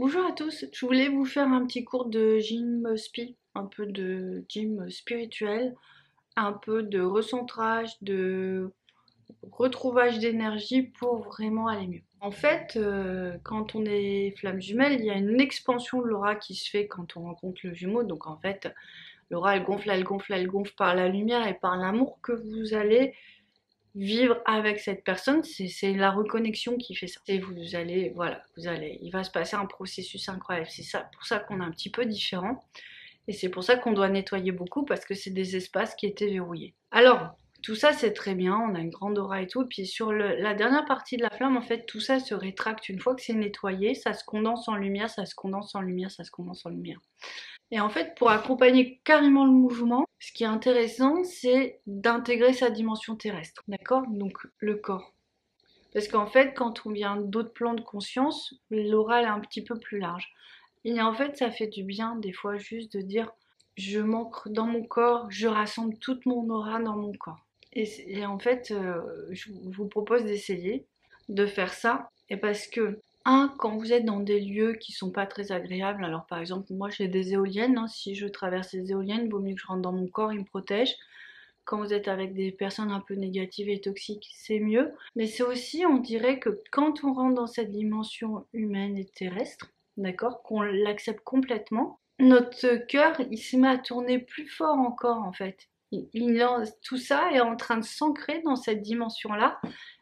Bonjour à tous, je voulais vous faire un petit cours de gym un peu de gym spirituel, un peu de recentrage, de retrouvage d'énergie pour vraiment aller mieux. En fait, euh, quand on est flamme jumelle, il y a une expansion de l'aura qui se fait quand on rencontre le jumeau. Donc en fait, l'aura elle gonfle, elle gonfle, elle gonfle par la lumière et par l'amour que vous allez vivre avec cette personne, c'est la reconnexion qui fait ça. Et vous allez, voilà, vous allez, il va se passer un processus incroyable. C'est ça, pour ça qu'on est un petit peu différent. Et c'est pour ça qu'on doit nettoyer beaucoup parce que c'est des espaces qui étaient verrouillés. Alors, tout ça c'est très bien, on a une grande aura et tout. Puis sur la dernière partie de la flamme, en fait, tout ça se rétracte une fois que c'est nettoyé, ça se condense en lumière, ça se condense en lumière, ça se condense en lumière. Et en fait, pour accompagner carrément le mouvement, ce qui est intéressant, c'est d'intégrer sa dimension terrestre. D'accord? Donc le corps. Parce qu'en fait, quand on vient d'autres plans de conscience, l'oral est un petit peu plus large. Et en fait, ça fait du bien des fois juste de dire je manque dans mon corps, je rassemble toute mon aura dans mon corps. Et, en fait, euh, je vous propose d'essayer de faire ça. Et parce que un, quand vous êtes dans des lieux qui sont pas très agréables, alors par exemple, moi j'ai des éoliennes, hein, si je traverse les éoliennes, il vaut mieux que je rentre dans mon corps, ils me protègent. Quand vous êtes avec des personnes un peu négatives et toxiques, c'est mieux. Mais c'est aussi, on dirait que quand on rentre dans cette dimension humaine et terrestre, d'accord, qu'on l'accepte complètement, notre cœur, il se met à tourner plus fort encore en fait. Il, tout ça est en train de s'ancrer dans cette dimension-là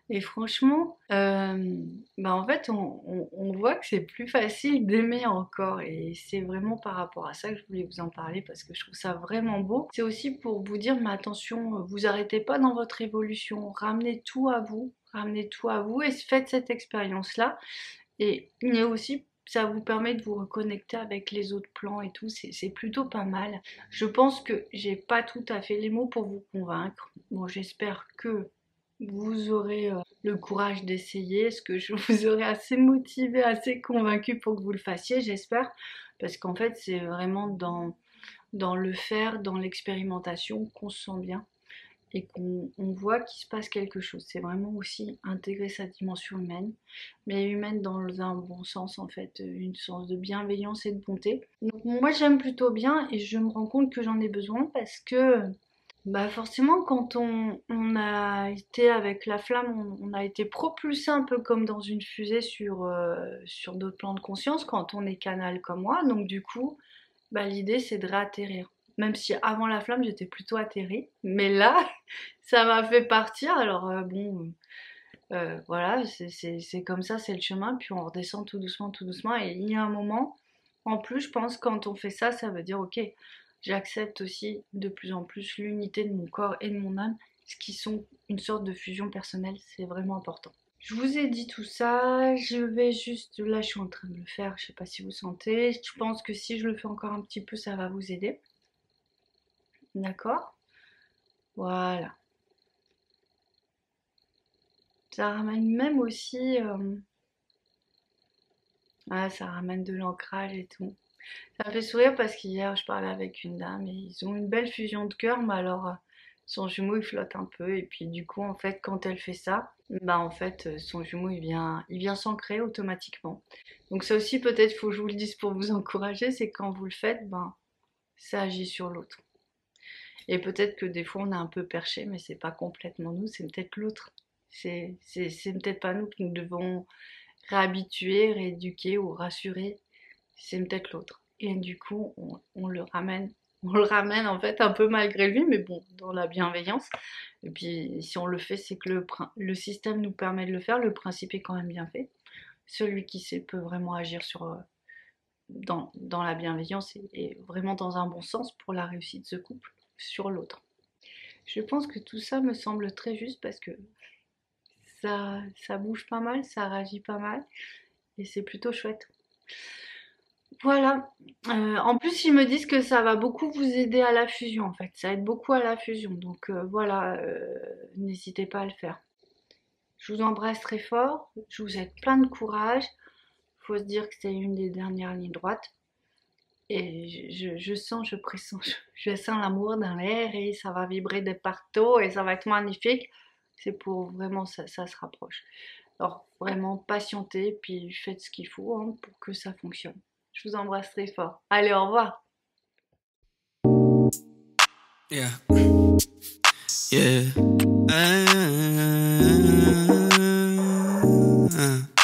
et franchement, euh, bah en fait, on, voit que c'est plus facile d'aimer encore. Et c'est vraiment par rapport à ça que je voulais vous en parler parce que je trouve ça vraiment beau. C'est aussi pour vous dire, mais attention, vous arrêtez pas dans votre évolution. Ramenez tout à vous. Ramenez tout à vous et faites cette expérience-là. Et, aussi ça vous permet de vous reconnecter avec les autres plans et tout, c'est plutôt pas mal. Je pense que j'ai pas tout à fait les mots pour vous convaincre. Bon, j'espère que vous aurez euh, le courage d'essayer Est-ce que je vous aurai assez motivé, assez convaincu pour que vous le fassiez J'espère. Parce qu'en fait, c'est vraiment dans, dans le faire, dans l'expérimentation qu'on se sent bien et qu'on voit qu'il se passe quelque chose. C'est vraiment aussi intégrer sa dimension humaine, mais humaine dans un bon sens en fait, une sens de bienveillance et de bonté. Donc moi j'aime plutôt bien et je me rends compte que j'en ai besoin parce que bah forcément, quand on, a été avec la flamme, on, a été propulsé un peu comme dans une fusée sur, euh, sur d'autres plans de conscience quand on est canal comme moi. Donc du coup, bah, l'idée c'est de réatterrir. Même si avant la flamme j'étais plutôt atterrie. Mais là, ça m'a fait partir. Alors euh, bon, euh, voilà, c'est comme ça, c'est le chemin. Puis on redescend tout doucement, tout doucement. Et il y a un moment, en plus, je pense quand on fait ça, ça veut dire ok J'accepte aussi de plus en plus l'unité de mon corps et de mon âme, ce qui sont une sorte de fusion personnelle, c'est vraiment important. Je vous ai dit tout ça, je vais juste, là je suis en train de le faire, je sais pas si vous sentez, je pense que si je le fais encore un petit peu, ça va vous aider. D'accord? Voilà. Ça ramène même aussi... Euh, ah, ça ramène de l'ancrage et tout. Ça fait sourire parce qu'hier, je parlais avec une dame et ils ont une belle fusion de cœur, mais alors euh, son jumeau il flotte un peu et puis du coup en fait quand elle fait ça, bah en fait euh, son jumeau il vient il vient s'ancrer automatiquement. Donc ça aussi peut-être faut que je vous le dise pour vous encourager, c'est quand vous le faites, ben ça agit sur l'autre. Et peut-être que des fois on est un peu perché, mais c'est pas complètement nous, c'est peut-être l'autre. C'est peut-être pas nous que nous devons réhabituer, rééduquer ou rassurer c'est peut-être l'autre. Et du coup, on, le ramène, on le ramène en fait un peu malgré lui, mais bon, dans la bienveillance. Et puis, si on le fait, c'est que le, le système nous permet de le faire, le principe est quand même bien fait. Celui qui sait peut vraiment agir sur, euh, dans, dans la bienveillance et, vraiment dans un bon sens pour la réussite de ce couple sur l'autre. Je pense que tout ça me semble très juste parce que ça, ça bouge pas mal, ça réagit pas mal et c'est plutôt chouette. Voilà. Euh, en plus, ils me disent que ça va beaucoup vous aider à la fusion, en fait. Ça aide beaucoup à la fusion. Donc euh, voilà, euh, n'hésitez pas à le faire. Je vous embrasse très fort. Je vous souhaite plein de courage. Il faut se dire que c'est une des dernières lignes droites. Et je, sens, je pressens, je, sens l'amour dans l'air et ça va vibrer de partout et ça va être magnifique. C'est pour vraiment ça, ça se rapproche. Alors vraiment patientez, puis faites ce qu'il faut hein, pour que ça fonctionne. Je vous embrasse très fort. Allez, au revoir. Ah.